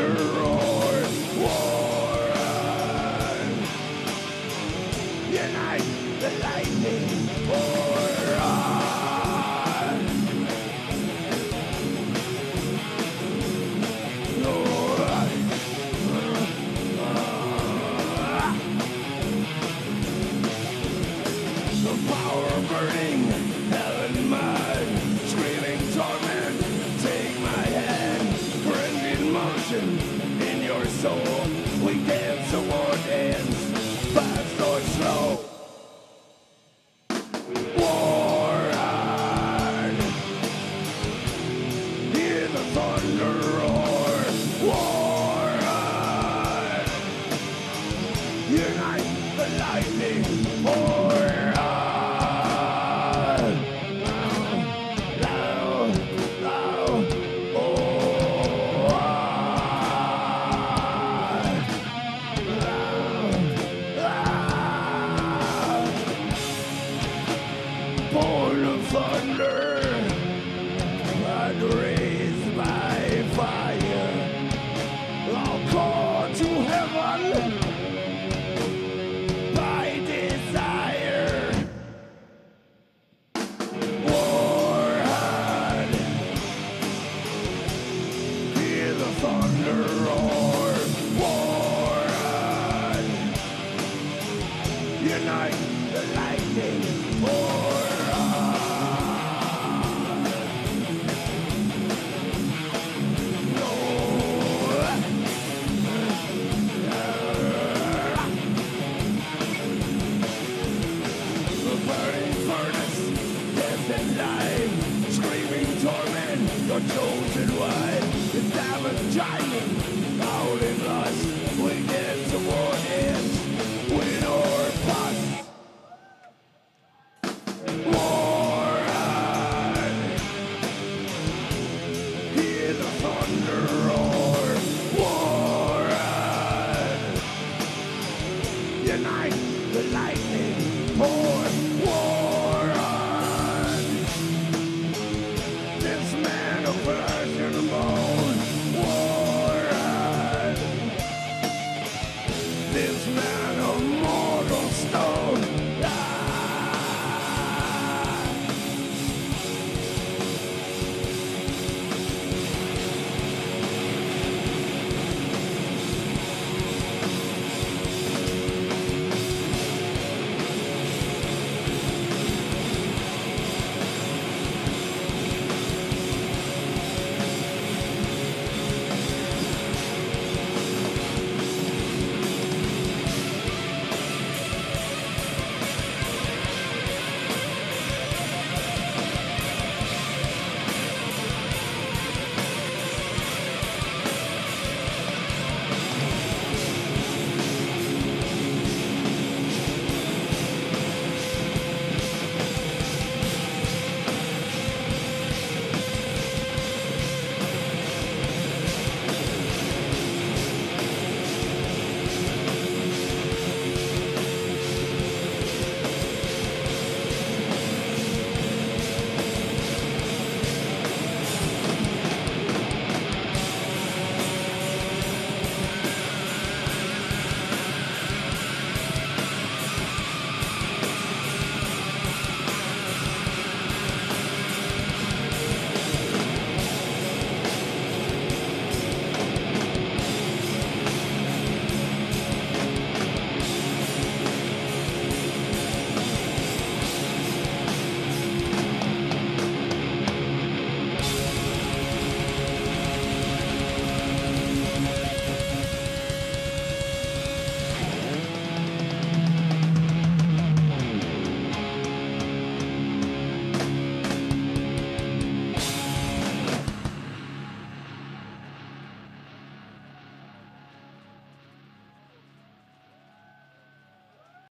her soul, we dance toward ends, fast or slow. War. Hear the thunder roar, war. Unite the lightning, pour thunder, and raised by fire, I'll call to heaven by desire. Warhead, hear the thunder roar. Warhead, unite the lightning. Chosen wife. The diamond shining, Deus não.